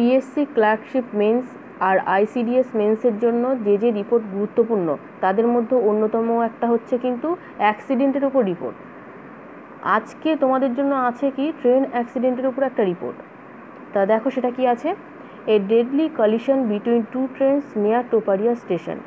PSC clerkship mains আর ICDS মেন্সের জন্য যে যে রিপোর্ট গুরুত্বপূর্ণ, তাদের মধ্যে অন্যতম একটা হচ্ছে কিন্তু অ্যাক্সিডেন্টের উপর রিপোর্ট আজকে তোমাদের জন্য আছে কি ট্রেন অ্যাক্সিডেন্টের উপর একটা রিপোর্ট তা দেখো সেটা কি আছে? A deadly collision between two trains near Toparia station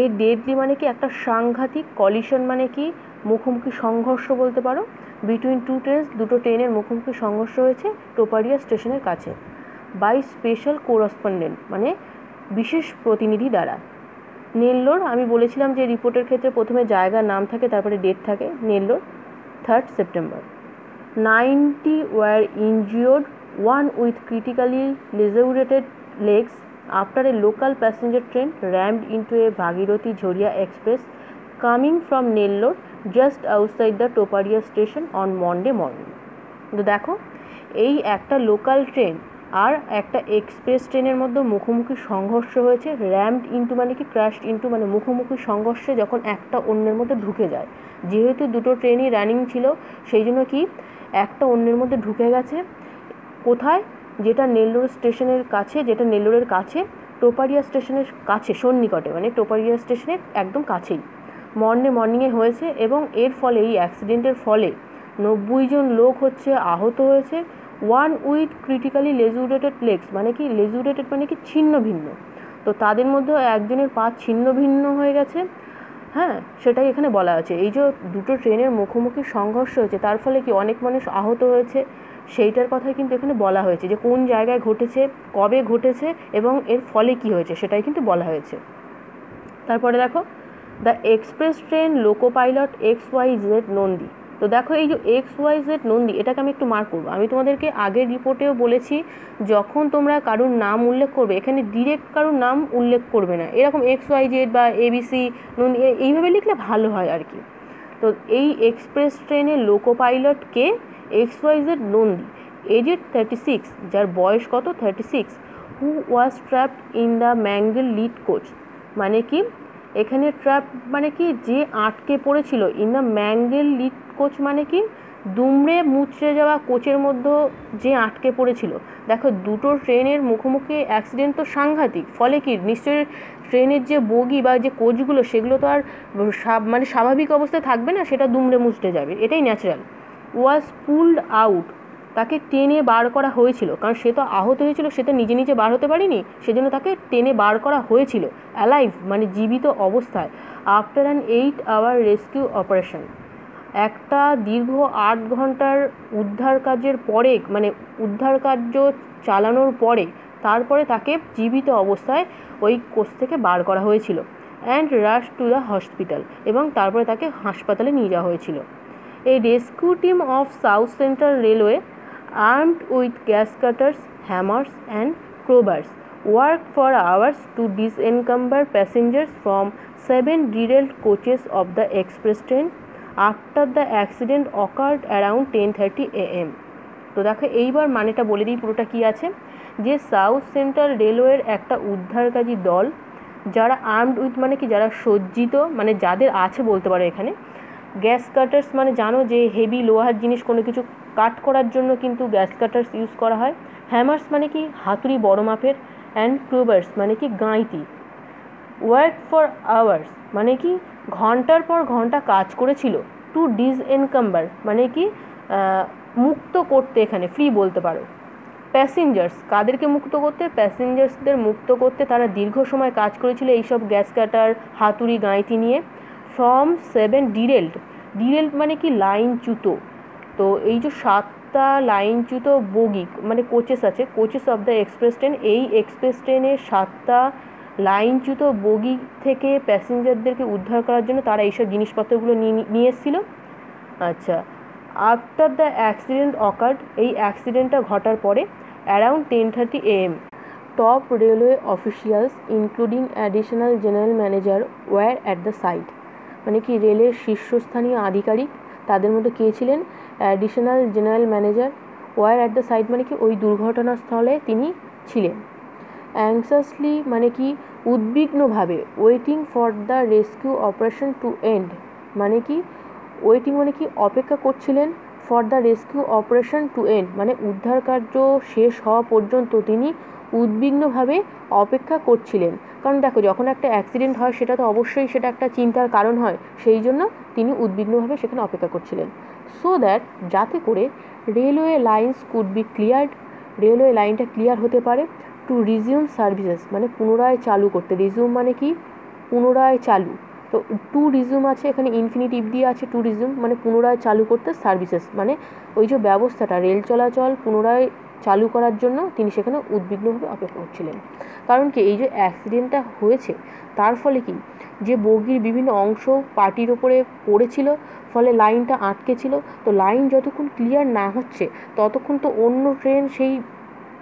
a deadly মানে কি একটা সাংঘাতিক কলিশন মানে কি মুখোমুখি সংঘর্ষ বলতে পারো? বিটুইন টু ট্রেনস দুটো ট্রেনের মুখোমুখি সংঘর্ষ হয়েছে টোপারিয়া স্টেশনের কাছে। বাই স্পেশাল কোরসপন্ডেন্ট মানে বিশেষ প্রতিনিধি দ্বারা। নেল্লোর, আমি বলেছিলাম যে রিপোর্টের ক্ষেত্রে প্রথমে জায়গার নাম থাকে, তারপরে ডেট থাকে, Nellore third September ninety were injured one with critically lacerated legs after a local passenger train rammed into a Bhagirathi Jharia express coming from Nellore just outside the Toparia station on Monday morning তো দেখো, এই একটা local train আর একটা express ট্রেনের মধ্যে মুখোমুখি সংঘর্ষ হয়েছে র্যামড ইন্টু মানে কি ক্র্যাশ ইন্টু মানে মুখোমুখি সংঘর্ষে যখন একটা অন্যের মধ্যে ঢুকে যায়। যেহেতু দুটো ট্রেনই রানিং ছিল, সেই জন্য কি একটা অন্যের মধ্যে ঢুকে গেছে। কোথায়? যেটা নেল্লোর স্টেশনের কাছে, যেটা নেল্লোরের কাছে, টোপারিয়া স্টেশনের কাছে, সন্নিকটে মানে টোপারিয়া স্টেশনের একদম কাছেই। মর্নে মর্নিংয়ে হয়েছে এবং এর ফলে, এই অ্যাক্সিডেন্টের ফলে নব্বই জন লোক হচ্ছে আহত হয়েছে। One with critically lacerated legs মানে কি? লেজুরেটেড মানে কি? ছিন্ন ভিন্ন। তো তাদের মধ্যেও একজনের পা ছিন্ন ভিন্ন হয়ে গেছে। হ্যাঁ সেটাই এখানে বলা আছে। এই যে দুটো ট্রেনের মুখোমুখি সংঘর্ষ হয়েছে, তার ফলে কি অনেক মানুষ আহত হয়েছে? সেইটার কথাই কিন্তু এখানে বলা হয়েছে যে কোন জায়গায় ঘটেছে, কবে ঘটেছে এবং এর ফলে কি হয়েছে, সেটাই কিন্তু বলা হয়েছে। তারপরে দেখো the express train loco pilot X Y Z Nandi তো দেখো এই যে এক্স ওয়াই জেড নন্দী, এটাকে আমি একটু মার্ক করব। আমি তোমাদেরকে আগের রিপোর্টেও বলেছি, যখন তোমরা কারোর নাম উল্লেখ করবে, এখানে ডিরেক্ট কারোর নাম উল্লেখ করবে না। এরকম এক্স ওয়াই জেড বা এবিসি নন্দী এইভাবে লিখলে ভালো হয় আর কি। তো এই এক্সপ্রেস ট্রেনের লোকো পাইলটকে X Y Z Nandi? Aged thirty six যার বয়স কত? Thirty six who was trapped in the mangled lead coach মানে কি? এখানে ট্র্যাপ মানে কি? যে আটকে পড়েছিল in the mangled lead coach মানে কি? দুমড়ে মুচড়ে যাওয়া কোচের মধ্যে যে আটকে পড়েছিল। দেখো, দুটো ট্রেনের মুখোমুখি অ্যাক্সিডেন্ট তো সাংঘাতিক। ফলে কি? নিশ্চয়ই ট্রেনের যে বগি বা যে কোচগুলো, সেগুলো তো আর মানে স্বাভাবিক অবস্থায় থাকবে না, সেটা দুমড়ে মুচড়ে যাবে। এটাই ন্যাচারাল ওয়াজ পুলড আউট তাকে টেনে বার করা হয়েছিল। কারণ সে তো আহত হয়েছিল, সে তো নিজে নিজে বার হতে পারেনি। সেজন্য তাকে টেনে বার করা হয়েছিল। অ্যালাইভ মানে জীবিত অবস্থায়। After an eight hour rescue operation একটা দীর্ঘ আট ঘণ্টার উদ্ধার কার্যের পরে মানে উদ্ধার কার্য চালানোর পরে তারপরে তাকে জীবিত অবস্থায় ওই কোচ থেকে বার করা হয়েছিল and rush to the hospital এবং তারপরে তাকে হাসপাতালে নিয়ে যাওয়া হয়েছিল। এই rescue team of South Central Railway armed with gas cutters, hammers and crowbars, worked for hours to disencumber passengers from seven derailed coaches of the express train after the accident occurred around 10:30 am. তো দেখো, এইবার মানেটা বলে দিই পুরোটা কী আছে। যে south central রেলওয়ের একটা উদ্ধারকারী দল, যারা আর্মড উইথ মানে কি, যারা সজ্জিত মানে যাদের আছে বলতে পারো এখানে, গ্যাস কাটার্স মানে জানো যে হেভি লোহার জিনিস কোনো কিছু কাট করার জন্য কিন্তু গ্যাস কাটার্স ইউজ করা হয়। হ্যামার্স মানে কি, হাতুড়ি বড় মাপের, অ্যান্ড ক্রুবার্স মানে কি, গাঁইতি। ওয়ার্ক ফর আওয়ার্স মানে কি ঘণ্টার পর ঘণ্টা কাজ করেছিল টু ডিস এনকাম্বার মানে কি মুক্ত করতে এখানে ফ্রি বলতে পারো। প্যাসেঞ্জার্স কাদেরকে মুক্ত করতে? প্যাসেঞ্জার্সদের মুক্ত করতে তারা দীর্ঘ সময় কাজ করেছিল এইসব গ্যাস কাটার, হাতুড়ি গাঁইতি নিয়ে। ফ্রম সেভেন ডিরেল্ট ডিরেল্ট মানে কি লাইনচ্যুত তো এই যে সাতটা লাইনচ্যুত বগি মানে কোচেস আছে coaches of the express train এই এক্সপ্রেস ট্রেনের সাতটা লাইনচ্যুত বগি থেকে প্যাসেঞ্জারদেরকে উদ্ধার করার জন্য তারা এইসব জিনিসপত্রগুলো নিয়ে এসেছিল। আচ্ছা আফটার দ্য অ্যাক্সিডেন্ট অকার্ড এই অ্যাক্সিডেন্টটা ঘটার পরে around ten thirty AM top railway officials including additional general manager were at the site মানে কি রেলের শীর্ষস্থানীয় আধিকারিক, তাদের মধ্যে কে ছিলেন? Additional general manager were at the site মানে কি, ওই দুর্ঘটনাস্থলে তিনি ছিলেন। অ্যাংসাসলি মানে কি, উদ্বিগ্নভাবে waiting for the rescue operation to end মানে কি ওয়েটিং মানে কি, অপেক্ষা করছিলেন for the rescue operation to end মানে উদ্ধার কার্য শেষ হওয়া পর্যন্ত তিনি উদ্বিগ্নভাবে অপেক্ষা করছিলেন। কারণ দেখো, যখন একটা অ্যাক্সিডেন্ট হয়, সেটা তো অবশ্যই সেটা একটা চিন্তার কারণ হয়, সেই জন্য তিনি উদ্বিগ্নভাবে সেখানে অপেক্ষা করছিলেন। সো দ্যাট যাতে করে railway lines could be cleared railway লাইনটা ক্লিয়ার হতে পারে টু রিজিউম সার্ভিসেস মানে পুনরায় চালু করতে। রিজিউম মানে কি? পুনরায় চালু। তো টু রিজিউম আছে, এখানে ইনফিনিটিভ দিয়ে আছে টু রিজিউম মানে পুনরায় চালু করতে সার্ভিসেস মানে ওই যে ব্যবস্থাটা রেল চলাচল পুনরায় চালু করার জন্য তিনি সেখানে উদ্বিগ্নভাবে অপেক্ষা করছিলেন। কারণ কি? এই যে অ্যাক্সিডেন্টটা হয়েছে, তার ফলে কি? যে বগির বিভিন্ন অংশ পার্টির ওপরে পড়েছিল, ফলে লাইনটা আটকে ছিল। তো লাইন যতক্ষণ ক্লিয়ার না হচ্ছে, ততক্ষণ তো অন্য ট্রেন সেই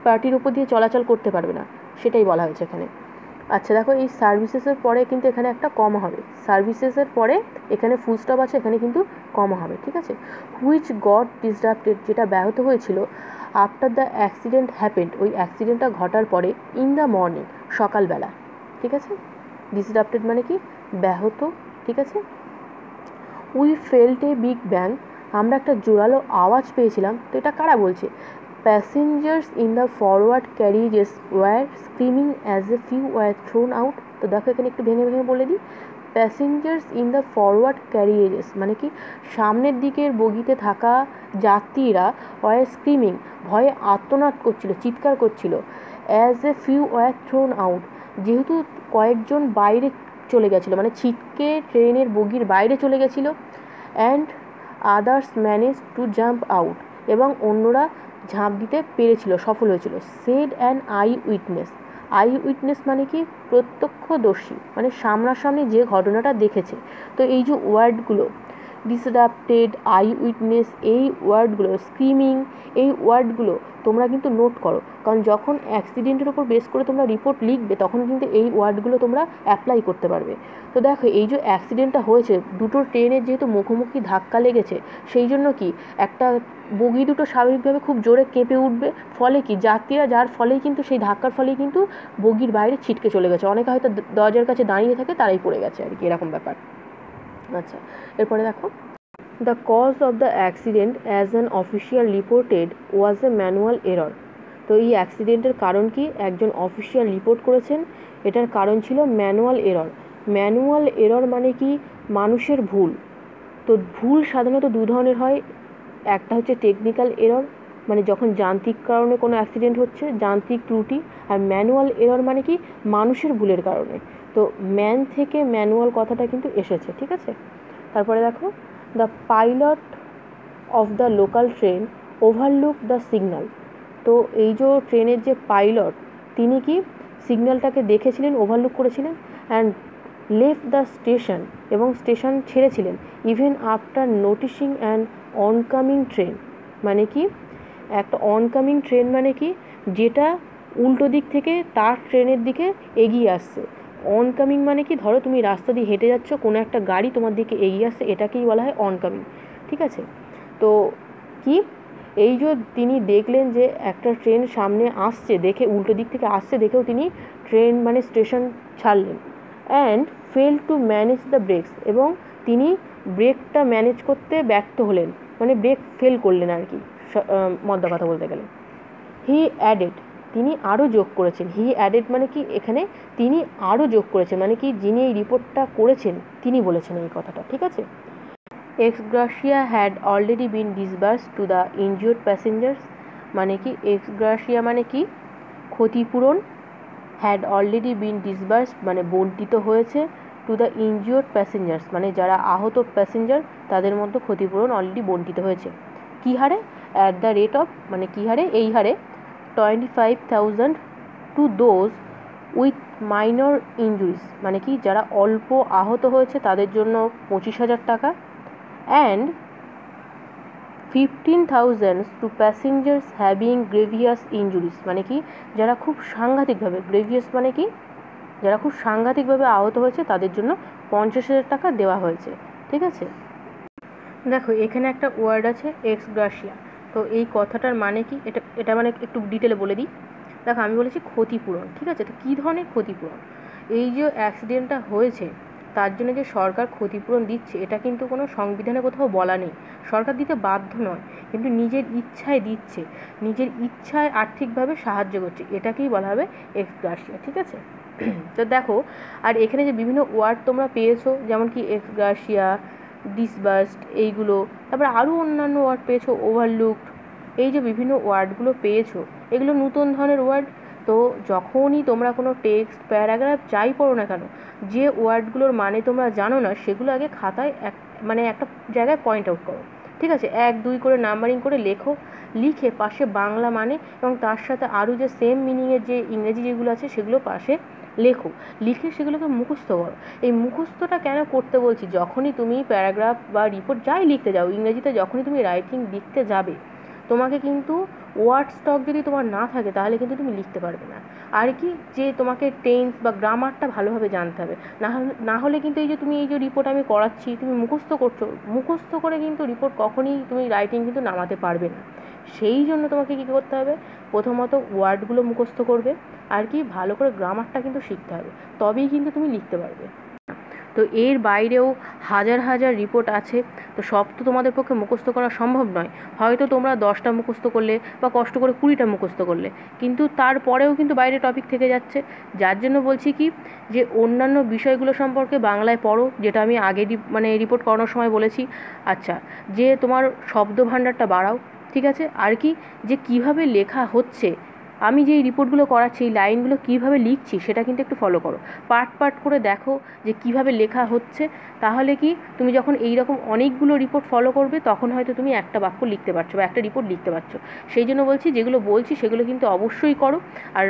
পার্টির উপর দিয়ে চলাচল করতে পারবে না, সেটাই বলা হয়েছে এখানে। আচ্ছা দেখো, এই সার্ভিসেসের পরে কিন্তু এখানে একটা কমা হবে। সার্ভিসেসের পরে এখানে ফুল স্টপ আছে, এখানে কিন্তু কমা হবে, ঠিক আছে? হুইচ গড ডিসরাপ্টেড যেটা ব্যাহত হয়েছিল আফটার দ্য অ্যাক্সিডেন্ট হ্যাপেন্ড ওই অ্যাক্সিডেন্টটা ঘটার পরে ইন দ্য মর্নিং সকালবেলা, ঠিক আছে? ডিসরাপ্টেড মানে কি? ব্যাহত, ঠিক আছে? We felt a big bang আমরা একটা জোরালো আওয়াজ পেয়েছিলাম, তো এটা কারা বলছে? Passengers in the forward carriages were screaming as a few were thrown out তো দেখো, এখানে একটু ভেঙে ভেঙে বলে দিই। Passengers in the forward carriages মানে কি, সামনের দিকের বগিতে থাকা যাত্রীরা ওয়ার স্ক্রিমিং ভয়ে আত্মনাদ করছিল, চিৎকার করছিল as a few were thrown out যেহেতু কয়েকজন বাইরে চলে গেছিল মানে ছিটকে ট্রেনের বগির বাইরে চলে গেছিল and others manage to jump out এবং অন্যরা ঝাঁপ দিতে পেরেছিল, সফল হয়েছিল। Said and eye witness. Eye witness মানে কি? প্রত্যক্ষদর্শী মানে সামনাসামনি যে ঘটনাটা দেখেছে। তো এই যে ওয়ার্ডগুলো ডিসডাপ্টেড আই উইটনেস এই ওয়ার্ডগুলো স্ক্রিমিং এই ওয়ার্ডগুলো তোমরা কিন্তু নোট করো। কারণ যখন অ্যাক্সিডেন্টের উপর বেস করে তোমরা রিপোর্ট লিখবে, তখন কিন্তু এই ওয়ার্ডগুলো তোমরা অ্যাপ্লাই করতে পারবে। তো দেখো, এই যে অ্যাক্সিডেন্টটা হয়েছে, দুটো ট্রেনের যেহেতু মুখোমুখি ধাক্কা লেগেছে, সেই জন্য কি একটা বগি দুটো স্বাভাবিকভাবে খুব জোরে কেঁপে উঠবে, ফলে কি যাত্রীরা, যার ফলেই কিন্তু সেই ধাক্কার ফলেই কিন্তু বগির বাইরে ছিটকে চলে গেছে। অনেকে হয়তো দরজার কাছে দাঁড়িয়ে থাকে, তারাই পড়ে গেছে আর কি, এরকম ব্যাপার। আচ্ছা এরপরে দেখো। The cause of the accident as an official reported was a manual error তো এই অ্যাক্সিডেন্টের কারণ কি? একজন অফিসিয়াল রিপোর্ট করেছেন। এটার কারণ ছিল ম্যানুয়াল এরর ম্যানুয়াল এরর মানে কি? মানুষের ভুল। তো ভুল সাধারণত দু ধরনের হয়। একটা হচ্ছে টেকনিক্যাল এরর মানে যখন যান্ত্রিক কারণে কোনো অ্যাক্সিডেন্ট হচ্ছে, যান্ত্রিক ত্রুটি, আর ম্যানুয়াল এরর মানে কি? মানুষের ভুলের কারণে। তো ম্যান থেকে ম্যানুয়াল কথাটা কিন্তু এসেছে, ঠিক আছে? তারপরে দেখো the pilot of the local train overlook the signal তো এই যে ট্রেনের যে পাইলট তিনি কি সিগন্যালটাকে দেখেছিলেন ওভারলুক করেছিলেন? অ্যান্ড লেফট দ্য স্টেশন এবং station ছেড়েছিলেন even after noticing and oncoming train মানে কি? একটা অনকামিং ট্রেন মানে কি? যেটা উল্টো দিক থেকে তার ট্রেনের দিকে এগিয়ে আসছে। অনকামিং মানে কি? ধরো তুমি রাস্তা দিয়ে হেঁটে যাচ্ছ, কোনো একটা গাড়ি তোমার দিকে এগিয়ে আসছে, এটাকেই বলা হয় অনকামিং ঠিক আছে? তো কি? এই যে তিনি দেখলেন যে একটা ট্রেন সামনে আসছে, দেখে, উল্টো দিক থেকে আসছে, দেখেও তিনি ট্রেন মানে স্টেশন ছাড়লেন and fail to manage the brakes এবং তিনি ব্রেকটা ম্যানেজ করতে ব্যর্থ হলেন মানে ব্রেক ফেল করলেন আর কি মদ্দা কথা বলতে গেলে। হি অ্যাডেড তিনি আরও যোগ করেছেন। হি অ্যাডেড মানে কি? এখানে তিনি আরও যোগ করেছেন মানে কি? যিনি এই রিপোর্টটা করেছেন, তিনি বলেছেন এই কথাটা, ঠিক আছে? Ex gratia had already been disbursed to the injured passengers মানে কি? এক্স গ্রাসিয়া মানে কি? ক্ষতিপূরণ হ্যাড অলরেডি বিন ডিসবার্স মানে বন্টিত হয়েছে টু দ্য ইনজিওর্ড প্যাসেঞ্জার্স মানে যারা আহত প্যাসেঞ্জার তাদের মধ্যে ক্ষতিপূরণ অলরেডি বন্টিত হয়েছে। কী হারে? অ্যাট দ্য রেট অফ মানে কী হারে? এই হারে twenty five thousand to those with minor injuries মানে কি, যারা অল্প আহত হয়েছে, তাদের জন্য পঁচিশ হাজার টাকা and fifteen thousands to passengers having grievous injuries মানে কি, যারা খুব সাংঘাতিকভাবে গ্রেভিয়াস মানে কি, যারা খুব সাংঘাতিকভাবে আহত হয়েছে, তাদের জন্য পঞ্চাশ হাজার টাকা দেওয়া হয়েছে, ঠিক আছে? দেখো, এখানে একটা ওয়ার্ড আছে এক্স গ্রাসিয়া তো এই কথাটার মানে কি? এটা এটা মানে একটু ডিটেলে বলে দিই। দেখো, আমি বলেছি ক্ষতিপূরণ, ঠিক আছে? তো কী ধরনের ক্ষতিপূরণ? এই যে অ্যাক্সিডেন্টটা হয়েছে, তার জন্য যে সরকার ক্ষতিপূরণ দিচ্ছে, এটা কিন্তু কোনো সংবিধানে কোথাও বলা নেই। সরকার দিতে বাধ্য নয়, কিন্তু নিজের ইচ্ছায় দিচ্ছে। নিজের ইচ্ছায় আর্থিকভাবে সাহায্য করছে। এটাকেই বলা হবে এক্সগ্রাসিয়া ঠিক আছে? তো দেখো, আর এখানে যে বিভিন্ন ওয়ার্ড তোমরা পেয়েছ, যেমন কি এক্সগ্রাসিয়া ডিসবার্সড এইগুলো। তারপরে আরও অন্যান্য ওয়ার্ড পেয়েছ ওভারলুকড এই যে বিভিন্ন ওয়ার্ডগুলো পেয়েছ, এগুলো নতুন ধরনের ওয়ার্ড? তো যখনই তোমরা কোনো টেক্সট প্যারাগ্রাফ যাই পড়ো না কেন, যে ওয়ার্ডগুলোর মানে তোমরা জানো না, সেগুলো আগে খাতায় এক মানে একটা জায়গায় পয়েন্ট আউট করো। ঠিক আছে? এক, দুই করে নাম্বারিং করে লেখো, লিখে পাশে বাংলা মানে এবং তার সাথে আরও যে সেম মিনিংয়ের যে ইংরেজি যেগুলো আছে, সেগুলো পাশে লেখো, লিখে সেগুলোকে মুখস্থ করো। এই মুখস্থটা কেন করতে বলছি? যখনই তুমি প্যারাগ্রাফ বা রিপোর্ট যাই লিখতে যাও, ইংরেজিতে যখনই তুমি রাইটিং লিখতে যাবে, তোমাকে কিন্তু ওয়ার্ড স্টক যদি তোমার না থাকে, তাহলে কিন্তু তুমি লিখতে পারবে না। আর কি? যে তোমাকে টেন্স বা গ্রামারটা ভালোভাবে জানতে হবে। না হলে কিন্তু এই যে তুমি এই যে রিপোর্ট আমি করাচ্ছি, তুমি মুখস্থ করছ, মুখস্থ করে কিন্তু রিপোর্ট কখনই তুমি রাইটিং কিন্তু নামাতে পারবে না। সেই জন্য তোমাকে কী করতে হবে? প্রথমত ওয়ার্ডগুলো মুখস্থ করবে আর কি ভালো করে গ্রামারটা কিন্তু শিখতে হবে। তবেই কিন্তু তুমি লিখতে পারবে। তো এর বাইরেও হাজার হাজার রিপোর্ট আছে। তো সব তো তোমাদের পক্ষে মুখস্থ করা সম্ভব নয়। হয়তো তোমরা দশটা মুখস্থ করলে বা কষ্ট করে কুড়িটা মুখস্থ করলে। কিন্তু তারপরেও কিন্তু বাইরে টপিক থেকে যাচ্ছে। যার জন্য বলছি কি? যে অন্যান্য বিষয়গুলো সম্পর্কে বাংলায় পড়ো, যেটা আমি আগে মানে রিপোর্ট করানোর সময় বলেছি। আচ্ছা যে তোমার শব্দ ভাণ্ডারটা বাড়াও। ঠিক আছে? আর কি যে কীভাবে লেখা হচ্ছে? আমি যে রিপোর্টগুলো করাচ্ছি, এই লাইনগুলো কীভাবে লিখছি, সেটা কিন্তু একটু ফলো করো। পার্ট পার্ট করে দেখো যে কীভাবে লেখা হচ্ছে। তাহলে কি তুমি যখন এই রকম অনেকগুলো রিপোর্ট ফলো করবে, তখন হয়তো তুমি একটা বাক্য লিখতে পারছ বা একটা রিপোর্ট লিখতে পারছ। সেই জন্য বলছি, যেগুলো বলছি, সেগুলো কিন্তু অবশ্যই করো। আর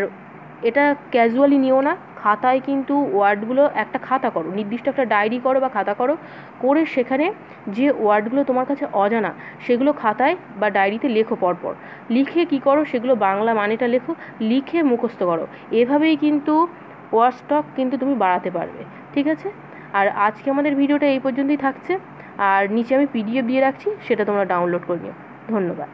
এটা ক্যাজুয়ালি নিও না, খাতায় কিন্তু ওয়ার্ডগুলো একটা খাতা করো, নির্দিষ্ট একটা ডায়েরি করো বা খাতা করো, করে সেখানে যে ওয়ার্ডগুলো তোমার কাছে অজানা, সেগুলো খাতায় বা ডায়েরিতে লেখো পরপর। লিখে কি করো, সেগুলো বাংলা মানেটা লেখো, লিখে মুখস্থ করো। এভাবেই কিন্তু ওয়ার্ড স্টক কিন্তু তুমি বাড়াতে পারবে, ঠিক আছে? আর আজকে আমাদের ভিডিওটা এই পর্যন্তই থাকছে, আর নিচে আমি পিডিএফ দিয়ে রাখছি, সেটা তোমরা ডাউনলোড করে নিও। ধন্যবাদ।